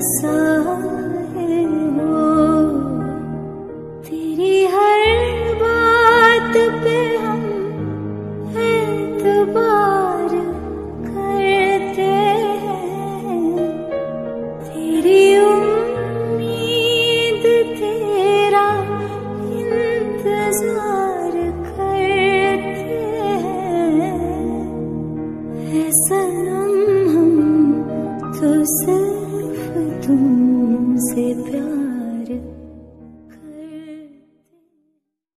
बसाए हो तेरी हर बात पे हम करते हैं। तेरी उम्मीद तेरा इंतज़ार करते हैं। है हम तो तुमसे